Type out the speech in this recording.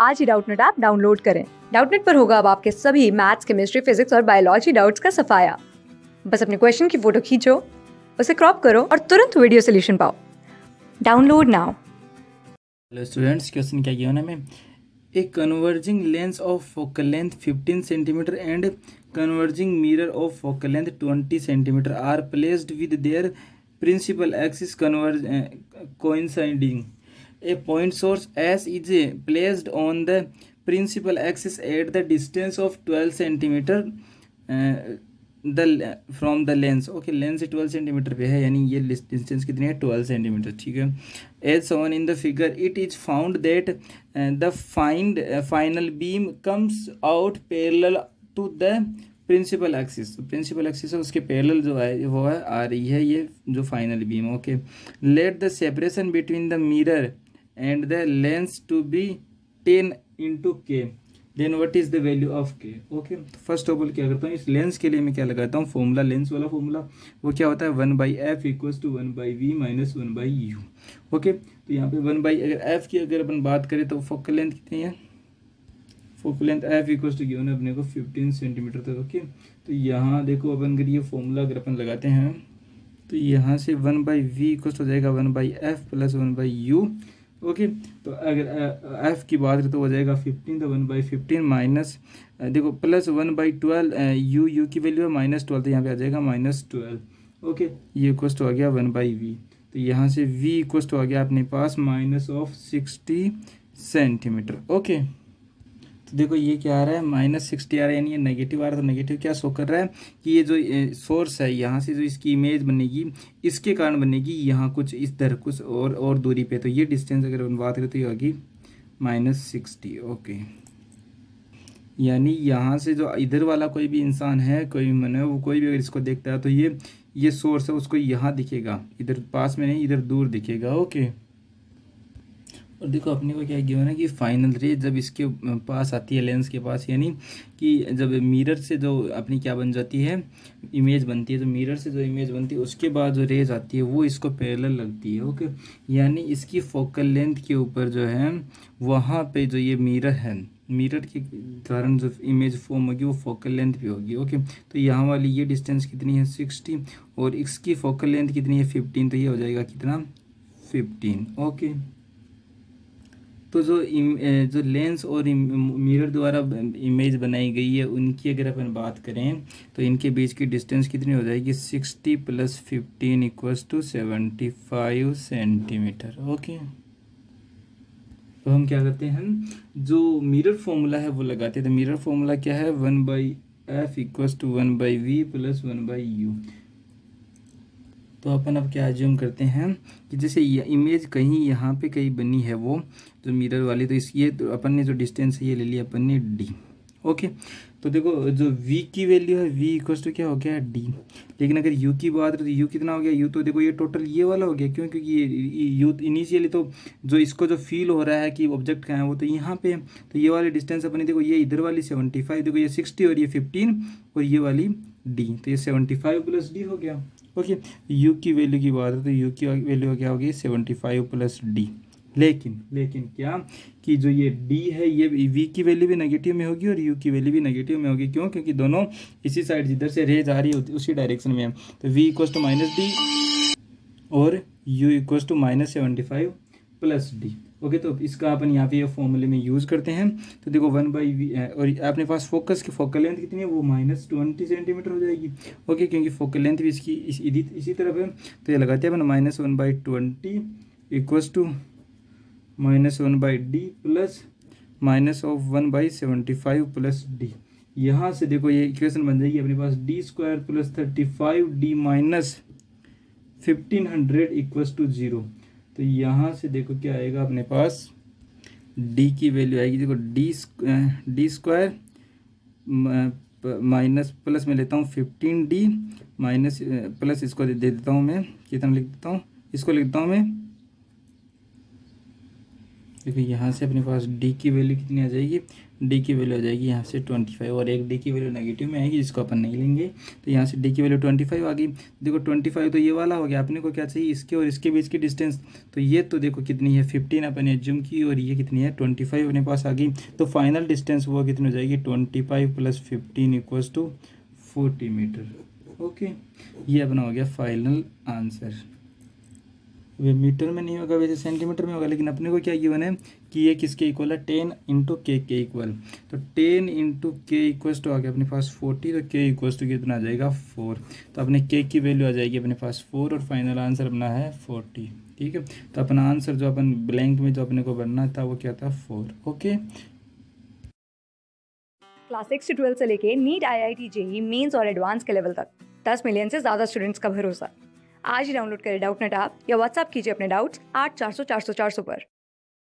आज ही Doubtnut app download करें। डाउटनेट पर होगा अब आपके सभी मैथ्स, केमिस्ट्री, फिजिक्स और बायोलॉजी डाउट्स का सफाया। बस अपने क्वेश्चन की फ़ोटो खींचो, उसे क्रॉप करो और तुरंत वीडियो सोल्यूशन पाओ। Download now. Hello students, question क्या किया हमें a converging lens of focal length 15 centimeter and converging mirror of focal length 20 centimeter are placed with their principal axis converge coinciding. Point source s is placed on the principal axis at the distance of 12 centimeter uh, the from the lens okay lens twelve centimeter पे है यानी ये distance कितनी है? Twelve centimetre ठीक है? As shown in the figure it is found that the find final beam comes out parallel to the principal axis principal axis है उसके पैरेलल जो है वो है आ रही है ये जो final beam okay let the separation between the mirror and the lens to be ten into K then what is the value of K okay first of all क्या करता हूँ? इस लेंस के लिए मैं क्या लगाता हूँ? फॉर्मूला लेंस वाला फॉर्मूला वो क्या होता है? One by F equals to one by V minus one by U. Okay तो यहाँ पे वन बाई अगर एफ़ की अगर अपन बात करें तो फोकल लेंथ कितनी है? Focal length F equals to given अपने को फिफ्टीन सेंटीमीटर तक ओके तो यहाँ देखो अपन अगर ये फॉर्मूला अगर अपन लगाते हैं तो यहाँ से वन बाई वी इक्वल्स हो जाएगा one by F plus one by U. Okay तो अगर एफ़ की बात करें तो हो जाएगा फिफ्टीन तो वन बाई फिफ्टीन माइनस देखो plus one by twelve U U की वैल्यू है माइनस ट्वेल्व तो यहाँ पे आ जाएगा माइनस ट्वेल्व ओके ये इक्वस्ट आ गया वन बाई वी तो यहाँ से वी इक्वस्ट हो आ गया अपने पास minus of sixty centimeter okay तो देखो ये क्या आ रहा है? माइनस सिक्सटी आ रहा है, यानी ये नेगेटिव आ रहा है तो नेगेटिव क्या शो कर रहा है? कि ये जो सोर्स है, यहाँ से जो इसकी इमेज बनेगी, इसके कारण बनेगी यहाँ कुछ इस तरह कुछ और और दूरी पे। तो ये डिस्टेंस अगर अपन बात करें तो ये होगी माइनस सिक्सटी ओके यानी यहाँ से जो इधर वाला कोई भी इंसान है, कोई मन वो कोई भी अगर इसको देखता है तो ये ये सोर्स है, उसको यहाँ दिखेगा। इधर पास में नहीं, इधर दूर दिखेगा ओके और देखो अपने को क्या गिवन है कि फाइनल रे जब इसके पास आती है लेंस के पास, यानी कि जब मिरर से जो अपनी क्या बन जाती है इमेज बनती है तो मिरर से जो इमेज बनती है, उसके बाद जो रेज आती है, वो इसको पैरेलल लगती है ओके यानी इसकी फोकल लेंथ के ऊपर जो है, वहाँ पे जो ये मिरर है मिरर के कारण जो इमेज फॉर्म होगी, वो फोकल लेंथ भी होगी ओके तो यहाँ वाली ये डिस्टेंस कितनी है? सिक्सटी और इसकी फोकल लेंथ कितनी है? फिफ्टीन तो ये हो जाएगा कितना? फिफ्टीन ओके तो जो जो लेंस और मिरर द्वारा इमेज बनाई गई है, उनकी अगर अपन बात करें तो इनके बीच की डिस्टेंस कितनी हो जाएगी? Sixty plus fifteen equals to seventy five centimeter okay तो हम क्या करते हैं? जो मिरर फॉर्मूला है, वो लगाते हैं। तो मिरर फॉर्मूला क्या है? One by F equals to one by V plus one by U तो अपन अब क्या एज्यूम करते हैं कि जैसे ये इमेज कहीं यहाँ पे कहीं बनी है वो जो मिरर वाली तो इस ये तो अपन ने जो डिस्टेंस है ये ले लिया अपन ने डी ओके तो देखो, जो v की वैल्यू है, v इक्वस टू क्या हो गया? D. लेकिन अगर u की बात तो u कितना हो गया? U तो देखो ये टोटल ये वाला हो गया, क्यों? क्योंकि ये u इनिशियली तो जो इसको जो फील हो रहा है कि ऑब्जेक्ट कहाँ है, वो तो यहाँ पे तो ये वाली डिस्टेंस अपनी देखो, ये इधर वाली सेवेंटी फाइव देखो ये सिक्सटी और ये फिफ्टीन और ये वाली d. तो ये सेवेंटी फाइव प्लस डी हो गया। ओके यू की वैल्यू की बात है तो यू की वैल्यू क्या होगी? सेवेंटी फाइव प्लस डी लेकिन लेकिन क्या? कि जो ये डी है, ये वी की वैल्यू भी नेगेटिव में होगी और यू की वैल्यू भी नेगेटिव में होगी। क्यों? क्योंकि दोनों इसी साइड जिधर से रेज आ रही है उसी डायरेक्शन में है। तो V equals to minus D और U equals to minus seventy five plus D okay तो इसका अपन यहाँ पे ये फॉर्मूले में यूज़ करते हैं। तो देखो वन बाई वी और अपने पास फोकस की फोकल लेंथ कितनी है? वो माइनस ट्वेंटी सेंटीमीटर हो जाएगी। ओके क्योंकि फोकल लेंथ भी इसकी इस, इसी तरफ़ है। तो ये लगाते हैं अपन minus one by twenty equals to minus one by D plus minus of one by seventy five plus D यहाँ से देखो ये इक्वेशन बन जाएगी अपने पास D square plus thirty five D minus fifteen hundred equals to zero तो यहाँ से देखो क्या आएगा अपने पास। डी की वैल्यू आएगी, देखो D D square minus plus में लेता हूँ फिफ्टीन डी माइनस प्लस इसको दे देता हूँ मैं। कितना लिख देता हूँ? इसको लिखता हूँ मैं। देखो यहाँ से अपने पास डी की वैल्यू कितनी आ जाएगी? डी की वैल्यू आ जाएगी यहाँ से ट्वेंटी फाइव और एक डी की वैल्यू नेगेटिव में आएगी, जिसको अपन नहीं लेंगे। तो यहाँ से डी की वैल्यू ट्वेंटी फाइव आ गई। देखो ट्वेंटी फाइव तो ये वाला हो गया, अपने को क्या चाहिए? इसके और इसके बीच की डिस्टेंस तो ये तो देखो कितनी है फिफ्टीन अपने एज्यूम की और ये कितनी है ट्वेंटी फाइव अपने पास आ गई। तो फाइनल डिस्टेंस वो कितनी हो जाएगी? Twenty five plus fifteen equals to forty meter okay ये अपना हो गया फाइनल आंसर वे मीटर में नहीं होगा वैसे सेंटीमीटर में होगा, लेकिन अपने को क्या गिवन है कि ये किसके इक्वल है? टेन इंटू के के इक्वल तो ten into K equals to आ गया अपने पास फोर्टी तो के इक्वल्स टू कितना आ जाएगा? फोर तो अपने के की वैल्यू आ जाएगी अपने पास फोर और फाइनल आंसर अपना है फोर्टी ठीक है? तो अपना आंसर जो अपन ब्लैंक में जो अपने को बनना था, वो क्या था? फोर ओके क्लास सिक्स से ट्वेल्थ से लेके NEET I I T JEE mains और एडवांस के लेवल तक. दस मिलियन से ज़्यादा स्टूडेंट्स का भरोसा. आज ही डाउनलोड करें डाउट नेट आप या व्हाट्सअप कीजिए अपने डाउट्स आठ चार सौ चार सौ चार सौ पर।